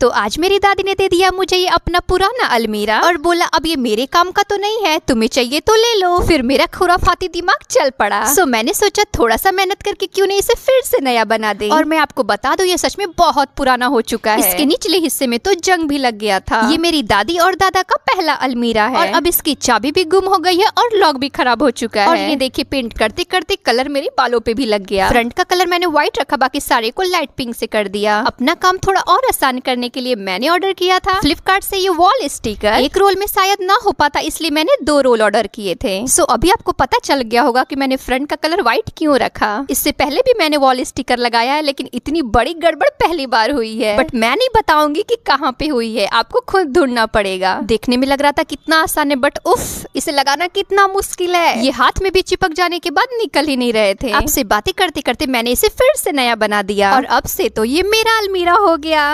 तो आज मेरी दादी ने दे दिया मुझे ये अपना पुराना अलमीरा और बोला अब ये मेरे काम का तो नहीं है तुम्हें चाहिए तो ले लो। फिर मेरा खुराफाती दिमाग चल पड़ा। सो मैंने सोचा थोड़ा सा मेहनत करके क्यों नहीं इसे फिर से नया बना दे? और मैं आपको बता दू ये सच में बहुत पुराना हो चुका है। इसके निचले हिस्से में तो जंग भी लग गया था। ये मेरी दादी और दादा का पहला अलमीरा है। और अब इसकी चाबी भी गुम हो गई है और लॉक भी खराब हो चुका है। और ये देखिए पेंट करते करते कलर मेरे बालों पे भी लग गया। फ्रंट का कलर मैंने व्हाइट रखा बाकी सारे को लाइट पिंक से कर दिया। अपना काम थोड़ा और आसान करने के लिए मैंने ऑर्डर किया था। फ्लिपकार्ट से ये वॉल स्टिकर एक रोल में शायद ना हो पाता, इसलिए मैंने दो रोल ऑर्डर किए थे। सो अभी आपको पता चल गया होगा कि मैंने फ्रंट का कलर व्हाइट क्यों रखा। इससे पहले भी मैंने वॉल स्टिकर लगाया है, लेकिन इतनी बड़ी गड़बड़ पहली बार हुई है। बट मैं नहीं बताऊँगी की कहाँ पे हुई है, आपको खुद ढूंढना पड़ेगा। देखने में लग रहा था कितना आसान है बट उफ, इसे लगाना कितना मुश्किल है। ये हाथ में भी चिपक जाने के बाद निकल ही नहीं रहे थे। आपसे बातें करते करते मैंने इसे फिर से नया बना दिया। और अब से तो ये मेरा अलमीरा हो गया।